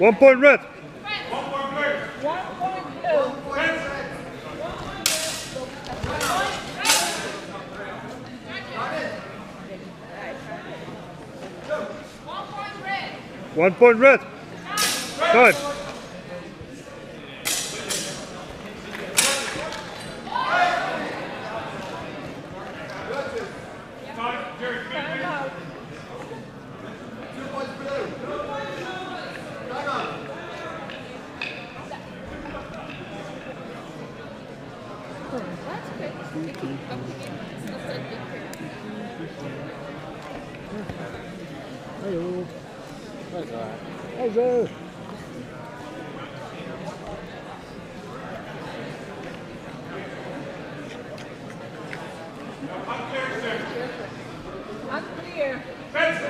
One point red. One point red. Time Hello. How's é. How's that? I'm clear, sir. I'm clear. Fences!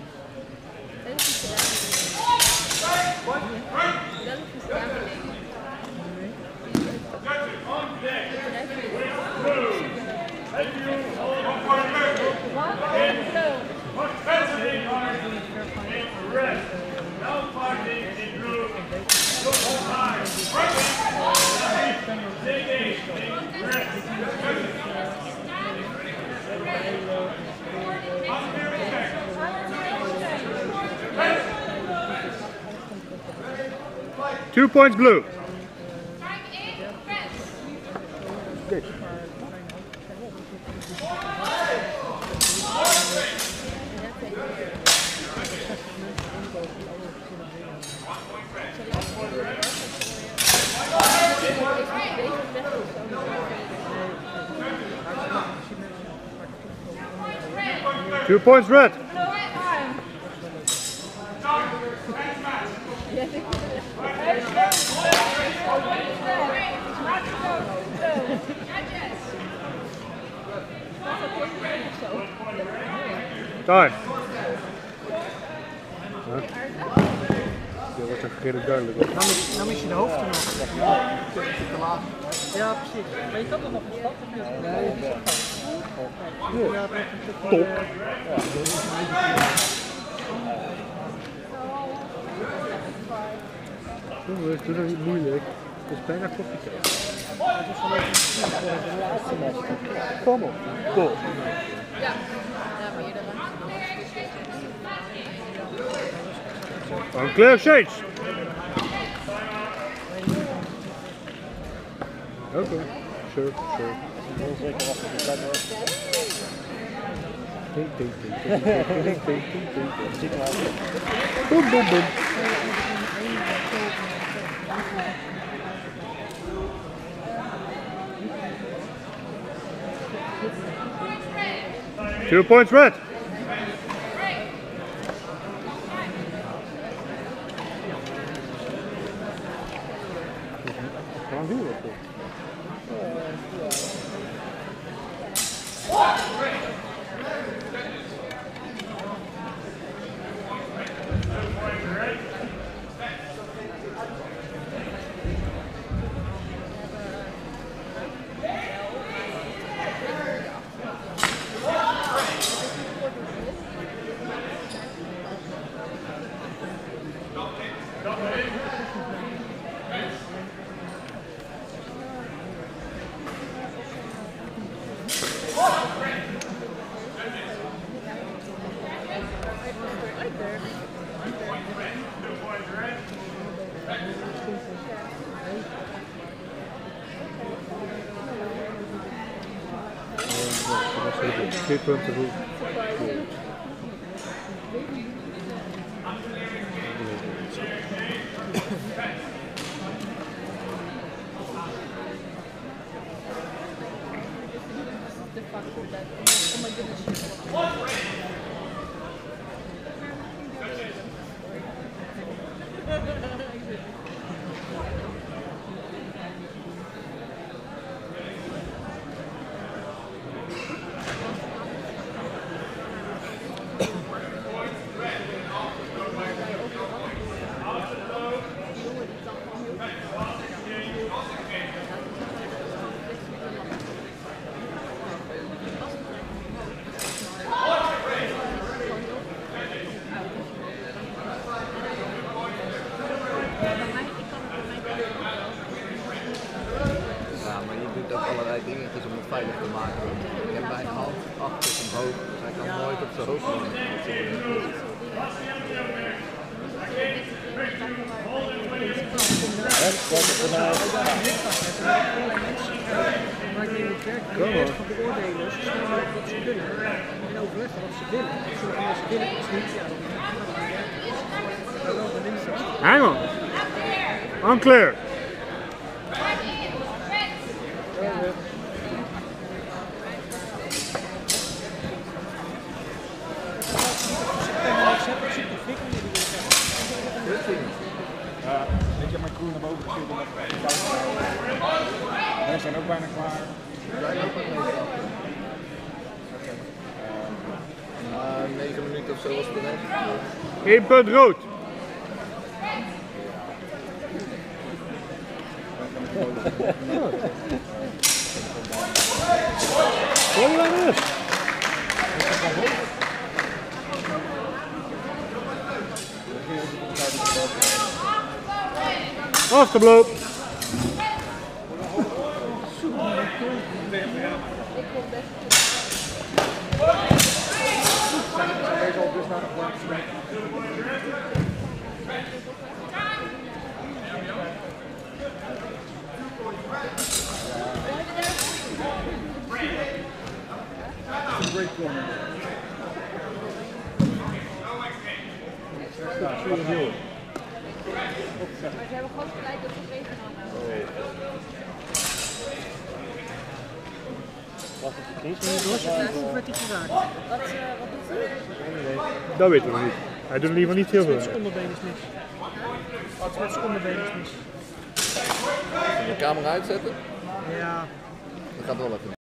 Two points blue. Thank you. Two points red. Time. Dat wordt echt redelijk duidelijk. Dan mis, dan mis je de hoofd er nog. Ja, te, te laag. Ja, precies. Weet je dat nog een stad? Nee, is Ja. Top. Jongens, doe dat niet moeilijk. Het is bijna koffietijd. Kom op. Top. Ja, Unclear shades. Oké, sure, sure. Boom, boom, boom. Two points red. frequent route. Oh my goodness. om het veilig te maken. Ik heb mijn hand achter zijn hoofd, dus hij kan nooit op zijn hoofd komen. Ze. En wat ze willen. Ze willen Hang on. Unclear. 9 minuten of zo was het net. Eén punt rood. Afgebloot. Deze al dusdanig blank gesprek. Great corner. Maar hebben gewoon gelijk dat ze het de? Hoe werd hij geraakt? Wat, eh, ze? Dat weten we nog niet. Hij doet in ieder geval niet heel Met veel. zijn onderbeen is mis. Met zijn onderbeen is mis. De camera uitzetten? Ja, Dat gaat wel even.